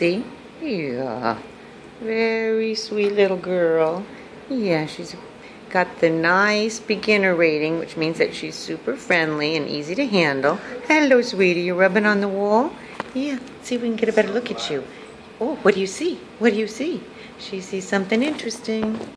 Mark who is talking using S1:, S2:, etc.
S1: See? Yeah. Very sweet little girl. Yeah, she's got the nice beginner rating, which means that she's super friendly and easy to handle. Hello, sweetie. you're rubbing on the wall? Yeah. See if we can get a better look at you. Oh, what do you see? What do you see? She sees something interesting.